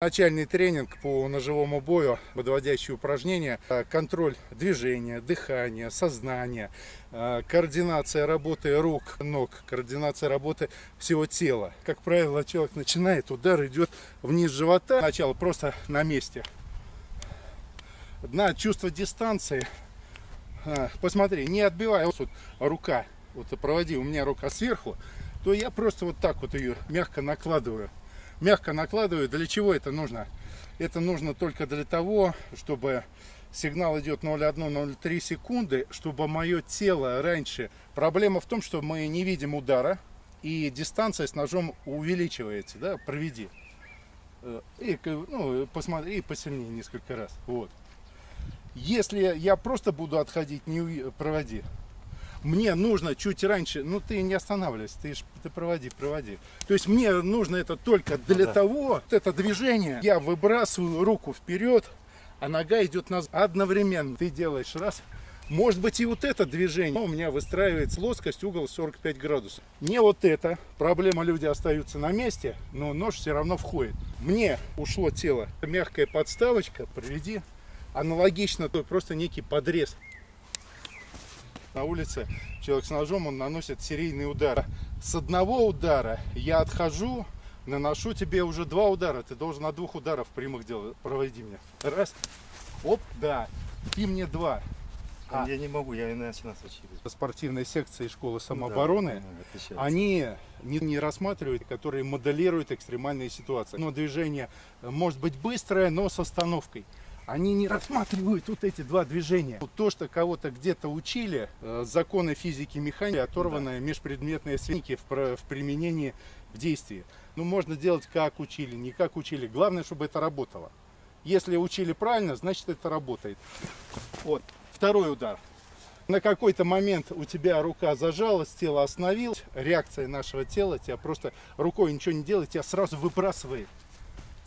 Начальный тренинг по ножевому бою, подводящие упражнения, э, контроль движения, дыхания, сознания, э, координация работы рук, ног, координация работы всего тела. Как правило, человек начинает, удар идет вниз живота, сначала просто на месте. На чувство дистанции, э, посмотри, не отбивая, вот рука, вот проводи, у меня рука сверху, то я просто вот так вот ее мягко накладываю мягко накладываю. Для чего это нужно? Это нужно только для того, чтобы сигнал идет 0,1-0,3 секунды, чтобы мое тело раньше... Проблема в том, что мы не видим удара, и дистанция с ножом увеличивается, да, проведи. Э, и, ну, посмотри, и посильнее несколько раз, вот. Если я просто буду отходить, не проводи, мне нужно чуть раньше, ну ты не останавливайся, ты, ты проводи, проводи. То есть мне нужно это только для ну, того, вот это движение, я выбрасываю руку вперед, а нога идет назад. Одновременно ты делаешь раз, может быть и вот это движение. У меня выстраивается плоскость, угол 45 градусов. Не вот это. Проблема, люди остаются на месте, но нож все равно входит. Мне ушло тело. Мягкая подставочка, проведи. Аналогично, то просто некий подрез на улице человек с ножом, он наносит серийный удар. С одного удара я отхожу, наношу тебе уже два удара. Ты должен на двух ударов прямых делать. Проводи мне. Раз. Оп, да. Ты мне два. А, я не могу, я иначе нас учили. Спортивные секции школы самообороны, да, они не, не рассматривают, которые моделируют экстремальные ситуации. Но движение может быть быстрое, но с остановкой они не рассматривают вот эти два движения. То, что кого-то где-то учили, э, законы физики, механики, оторванные да. межпредметные свинки в, в применении в действии. Ну, можно делать как учили, не как учили. Главное, чтобы это работало. Если учили правильно, значит это работает. Вот, второй удар. На какой-то момент у тебя рука зажалась, тело остановилось, реакция нашего тела, тебя просто рукой ничего не делает, тебя сразу выбрасывает.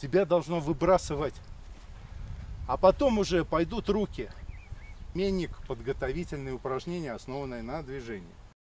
Тебя должно выбрасывать. А потом уже пойдут руки. Менник, подготовительные упражнения, основанные на движении.